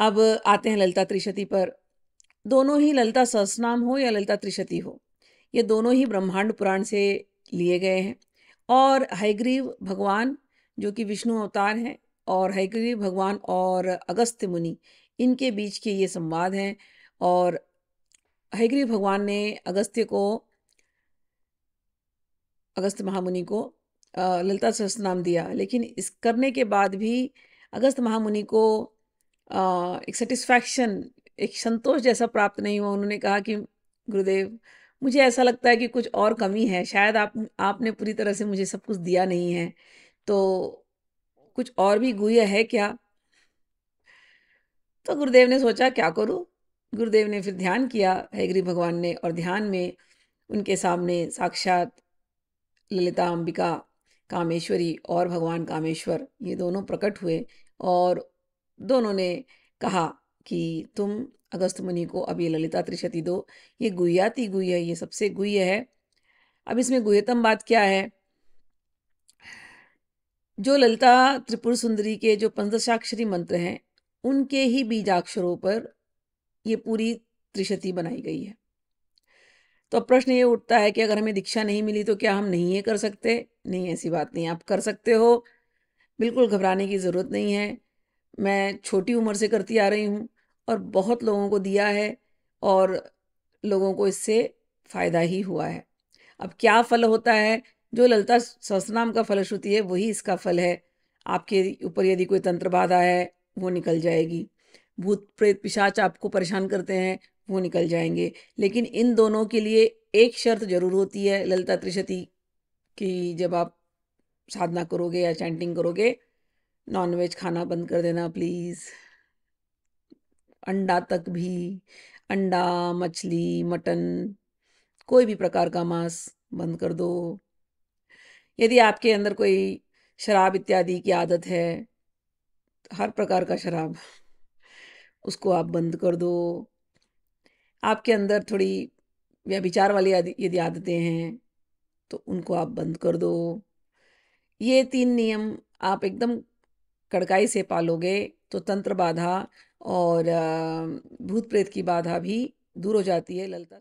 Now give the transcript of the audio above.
अब आते हैं ललिता त्रिशती पर। दोनों ही ललिता सहस्रनाम हो या ललिता त्रिशती हो, ये दोनों ही ब्रह्मांड पुराण से लिए गए हैं। और हयग्रीव भगवान, जो कि विष्णु अवतार हैं, और हयग्रीव भगवान और अगस्त्य मुनि, इनके बीच के ये संवाद हैं। और हयग्रीव भगवान ने अगस्त्य को, अगस्त्य महामुनि को ललिता सहस्त्र नाम दिया। लेकिन इस करने के बाद भी अगस्त महामुनि को एक सेटिस्फैक्शन एक संतोष जैसा प्राप्त नहीं हुआ। उन्होंने कहा कि, गुरुदेव, मुझे ऐसा लगता है कि कुछ और कमी है। शायद आप, आपने पूरी तरह से मुझे सब कुछ दिया नहीं है। तो कुछ और भी गुह्य है क्या? तो गुरुदेव ने सोचा, क्या करूँ? गुरुदेव ने फिर ध्यान किया हैगरी भगवान ने और ध्यान में उनके सामने साक्षात ललिता अंबिका, कामेश्वरी और भगवान कामेश्वर, ये दोनों प्रकट हुए और दोनों ने कहा कि तुम अगस्त मुनि को अब ये ललिता त्रिशती दो। ये गुह्याति गुह्य, ये सबसे गुह्य है। अब इसमें गुह्यतम बात क्या है? जो ललिता त्रिपुर सुंदरी के जो पंचदशाक्षरी मंत्र हैं, उनके ही बीजाक्षरों पर ये पूरी त्रिशति बनाई गई है। तो अब प्रश्न ये उठता है कि अगर हमें दीक्षा नहीं मिली तो क्या हम नहीं ये कर सकते? नहीं, ऐसी बात नहीं, आप कर सकते हो। बिल्कुल घबराने की ज़रूरत नहीं है। मैं छोटी उम्र से करती आ रही हूँ और बहुत लोगों को दिया है और लोगों को इससे फ़ायदा ही हुआ है। अब क्या फल होता है? जो ललिता सहस्रनाम का फलश्रुति है, वही इसका फल है। आपके ऊपर यदि कोई तंत्र बाधा है, वो निकल जाएगी। भूत प्रेत पिशाच आपको परेशान करते हैं, वो निकल जाएँगे। लेकिन इन दोनों के लिए एक शर्त ज़रूर होती है, ललिता त्रिशती की जब आप साधना करोगे या चैंटिंग करोगे नॉनवेज खाना बंद कर देना प्लीज़ अंडा तक भी, अंडा, मछली, मटन, कोई भी प्रकार का मांस बंद कर दो। यदि आपके अंदर कोई शराब इत्यादि की आदत है, हर प्रकार का शराब, उसको आप बंद कर दो। आपके अंदर थोड़ी व्यभिचार वाली यदि आदतें हैं तो उनको आप बंद कर दो। ये तीन नियम आप एकदम कड़काई से पालोगे तो तंत्र बाधा और भूत प्रेत की बाधा भी दूर हो जाती है, ललिता